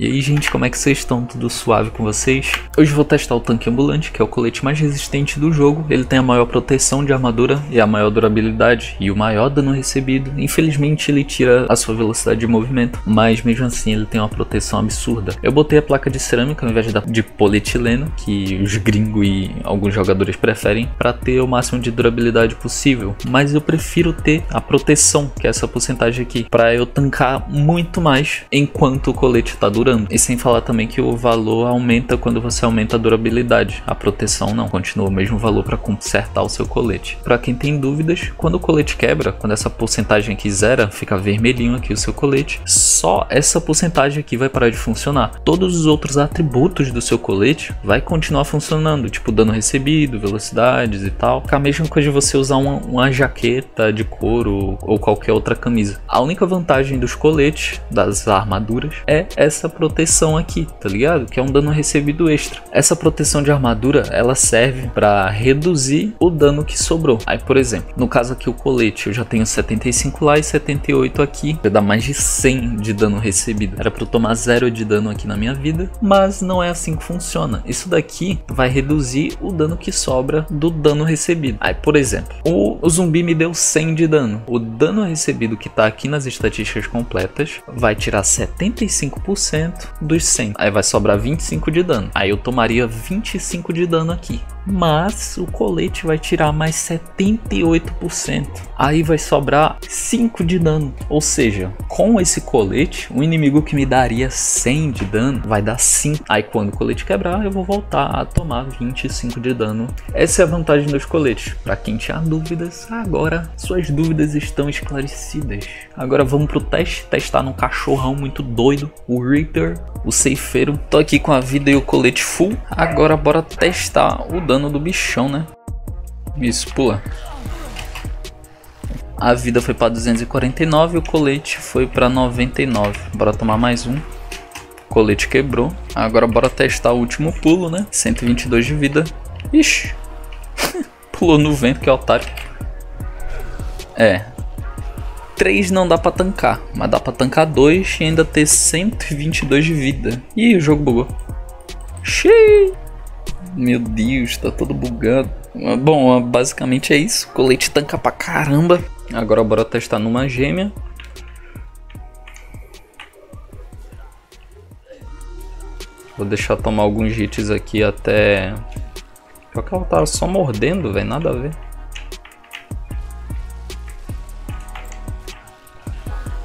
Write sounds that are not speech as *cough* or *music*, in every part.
E aí, gente, como é que vocês estão? Tudo suave com vocês? Hoje vou testar o tanque ambulante, que é o colete mais resistente do jogo. Ele tem a maior proteção de armadura e a maior durabilidade e o maior dano recebido. Infelizmente, ele tira a sua velocidade de movimento, mas mesmo assim ele tem uma proteção absurda. Eu botei a placa de cerâmica ao invés de polietileno, que os gringos e alguns jogadores preferem, para ter o máximo de durabilidade possível. Mas eu prefiro ter a proteção, que é essa porcentagem aqui, para eu tancar muito mais enquanto o colete está durando durando. E sem falar também que o valor aumenta quando você aumenta a durabilidade. A proteção não, continua o mesmo valor para consertar o seu colete. Para quem tem dúvidas, quando o colete quebra, quando essa porcentagem aqui zera, fica vermelhinho aqui o seu colete, só essa porcentagem aqui vai parar de funcionar. Todos os outros atributos do seu colete vai continuar funcionando, tipo dano recebido, velocidades e tal. Fica a mesma coisa de você usar uma, uma jaqueta de couro ou qualquer outra camisa. A única vantagem dos coletes, das armaduras, é essa proteção aqui, tá ligado? Que é um dano recebido extra. Essa proteção de armadura, ela serve para reduzir o dano que sobrou. Aí, por exemplo, no caso aqui o colete, eu já tenho 75 lá e 78 aqui. Vai dar mais de 100 de dano recebido. Era para eu tomar zero de dano aqui na minha vida, mas não é assim que funciona. Isso daqui vai reduzir o dano que sobra do dano recebido. Aí, por exemplo, o, o zumbi me deu 100 de dano. O dano recebido que tá aqui nas estatísticas completas vai tirar 75% dos 100. Aí vai sobrar 25 de dano. Aí eu tomaria 25 de dano aqui mas o colete vai tirar mais 78%. Aí vai sobrar 5 de dano. Ou seja, com esse colete, o inimigo que me daria 100 de dano vai dar 5. Aí quando o colete quebrar, eu vou voltar a tomar 25 de dano. Essa é a vantagem dos coletes. Para quem tinha dúvidas, agora suas dúvidas estão esclarecidas. Agora vamos pro teste, testar num cachorrão muito doido, o Reaper, o ceifeiro. Tô aqui com a vida e o colete full. Agora bora testar o dano dano do bichão, né? Isso, pula. A vida foi para 249 e o colete foi para 99. Bora tomar mais um. O colete quebrou. Agora bora testar o último pulo, né? 122 de vida. Ixi. *laughs* Pulou no vento, que é otário. É. 3 não dá pra tancar, mas dá pra tancar 2 e ainda ter 122 de vida. Ih, o jogo bugou. Xiii. Meu Deus, tá todo bugado. Bom, basicamente é isso. Colete tanca pra caramba. Agora bora testar numa gêmea. Vou deixar tomar alguns hits aqui até... Pior que ela tava só mordendo, velho. Nada a ver.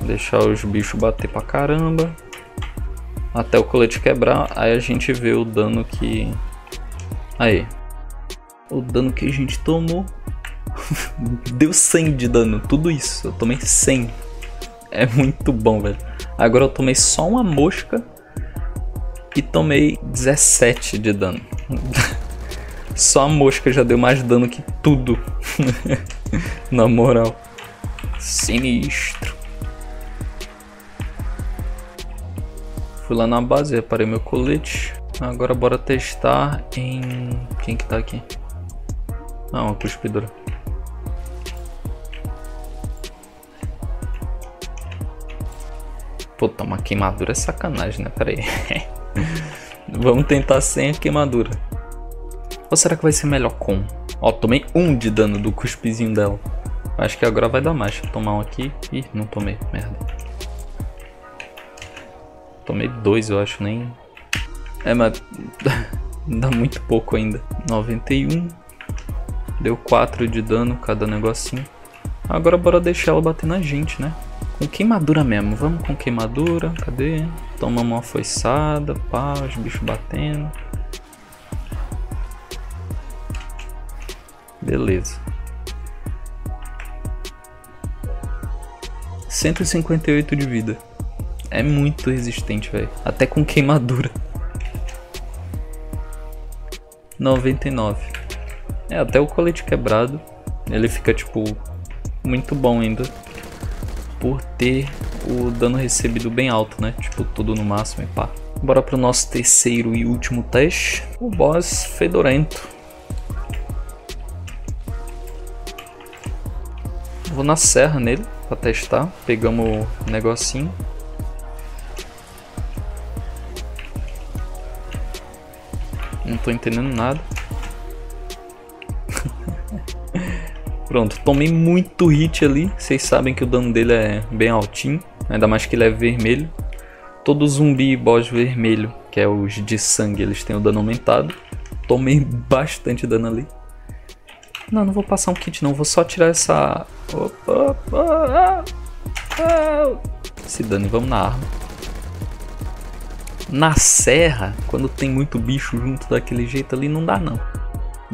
Deixar os bichos bater pra caramba. Até o colete quebrar. Aí a gente vê o dano que Aí. O dano que a gente tomou. *laughs* Deu 100 de dano, tudo isso. Eu tomei 100. É muito bom, velho. Agora eu tomei só uma mosca. E tomei 17 de dano. *laughs* só a mosca já deu mais dano que tudo. *laughs* Na moral. Sinistro. Fui lá na base, reparei meu colete. Agora bora testar em... Quem que tá aqui? Ah, uma cuspidora. Puta, uma queimadura é sacanagem, né? Pera aí. *laughs* Vamos tentar sem a queimadura. Ou será que vai ser melhor com? Ó, tomei um de dano do cuspizinho dela. Acho que agora vai dar mais. Eu tomar um aqui. Ih, não tomei. Merda. Tomei dois, eu acho. Nem, é, mas *laughs* dá muito pouco ainda. 91. Deu 4 de dano cada negocinho. Agora bora deixar ela bater na gente, né? Com queimadura mesmo. Vamos com queimadura. Cadê? Tomamos uma foiçada. Pá, os bichos batendo. Beleza. 158 de vida. É muito resistente, velho. Até com queimadura. 99. É, até o colete quebrado, ele fica, tipo, muito bom ainda. Por ter o dano recebido bem alto, né? Tipo, tudo no máximo e pá. Bora pro nosso terceiro e último teste. O boss fedorento. Vou na serra nele pra testar. Pegamos o negocinho. Não tô entendendo nada. *laughs* Pronto, tomei muito hit ali. Vocês sabem que o dano dele é bem altinho. Ainda mais que ele é vermelho. Todo zumbi e boss vermelho, que é os de sangue, eles têm o dano aumentado. Tomei bastante dano ali. Não, não vou passar um kit não, vou só tirar essa... Opa, opa, ah, ah. Se dane, vamos na arma. Na serra, quando tem muito bicho junto daquele jeito ali, não dá não.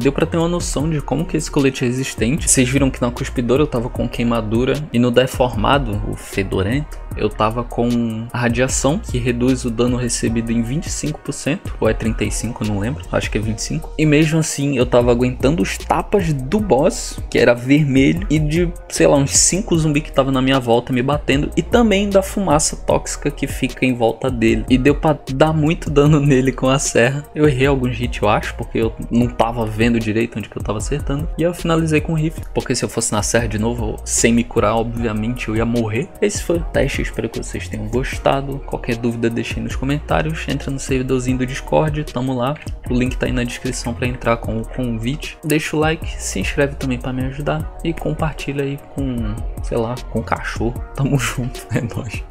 Deu pra ter uma noção de como que esse colete é resistente. Vocês viram que na cuspidora eu tava com queimadura e no deformado, o fedorento, eu tava com a radiação, que reduz o dano recebido em 25%, ou é 35%, não lembro, acho que é 25%. E mesmo assim, eu tava aguentando os tapas do boss, que era vermelho, e de, sei lá, uns 5 zumbis que tava na minha volta me batendo, e também da fumaça tóxica que fica em volta dele. E deu pra dar muito dano *laughs* nele com a serra. Eu errei alguns hits, eu acho, porque eu não tava vendo direito onde que eu tava acertando. E eu finalizei com o rifle, porque se eu fosse na serra de novo, sem me curar, obviamente eu ia morrer. Esse foi o teste espero que vocês tenham gostado. Qualquer dúvida deixem nos comentários. Entra no servidorzinho do Discord, tamo lá. O link tá aí na descrição para entrar com o convite. Deixa o like, se inscreve também para me ajudar e compartilha aí com, sei lá, com o cachorro. Tamo *laughs* junto, é nóis.